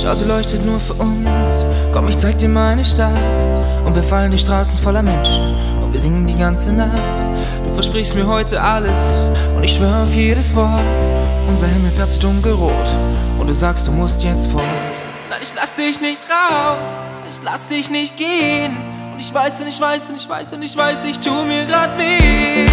Straße leuchtet nur für uns. Komm, ich zeig dir meine Stadt. Und wir fallen die Straßen voller Menschen. Und wir singen die ganze Nacht. Du versprichst mir heute alles. Und ich schwöre auf jedes Wort. Unser Himmel fährt so dunkelrot. Und du sagst, du musst jetzt fort. Nein, ich lass dich nicht raus. Ich lass dich nicht gehen. Und ich weiß und ich weiß und ich weiß und ich weiß, ich tu mir grad weh.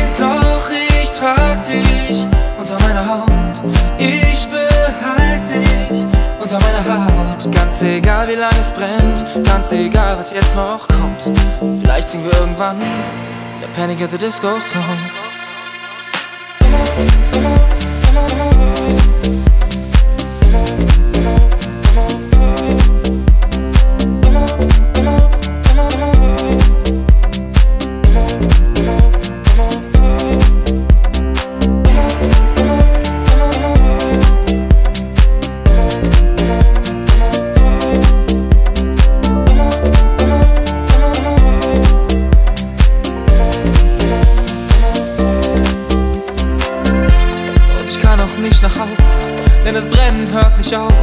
Unter meiner Haut. Ganz egal wie lange es brennt, ganz egal was jetzt noch kommt. Vielleicht singen wir irgendwann der Panic at the Disco Songs. Nicht nach Haus, denn das Brennen hört nicht auf.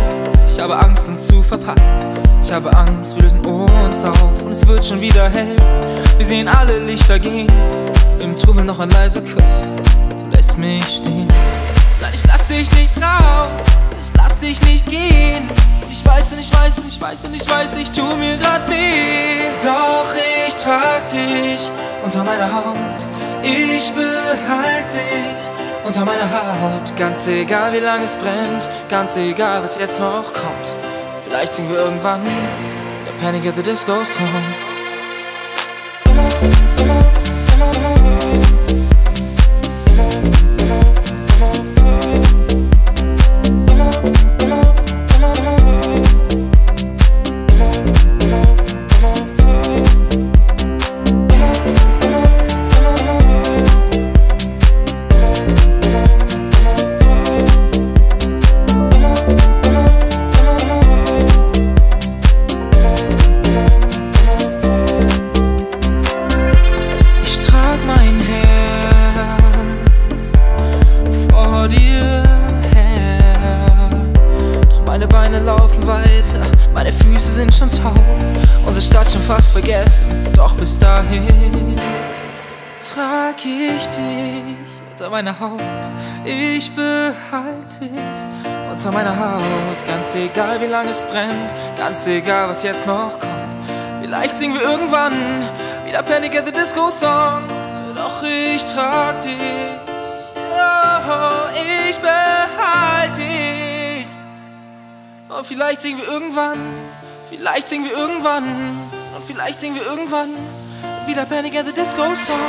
Ich habe Angst, uns zu verpassen. Ich habe Angst, wir lösen uns auf und es wird schon wieder hell. Wir sehen alle Lichter gehen, im Trubel noch ein leiser Kuss. Du lässt mich stehen. Nein, ich lass dich nicht raus, ich lass dich nicht gehen. Ich weiß und ich weiß und ich weiß und ich weiß, ich tu mir grad weh. Doch ich trag dich unter meiner Haut, ich behalte dich unter meiner Haut. Ganz egal wie lange es brennt, ganz egal was jetzt noch kommt. Vielleicht singen wir irgendwann der Panic at the Disco Songs. Meine Füße sind schon taub, unsere Stadt schon fast vergessen. Doch bis dahin trag ich dich unter meiner Haut, ich behalte dich unter meiner Haut. Ganz egal wie lange es brennt, ganz egal was jetzt noch kommt. Vielleicht singen wir irgendwann wieder Panic at the Disco Songs. Doch ich trag dich, Und vielleicht singen wir irgendwann, vielleicht singen wir irgendwann, und vielleicht singen wir irgendwann wieder Panic at the Disco Song.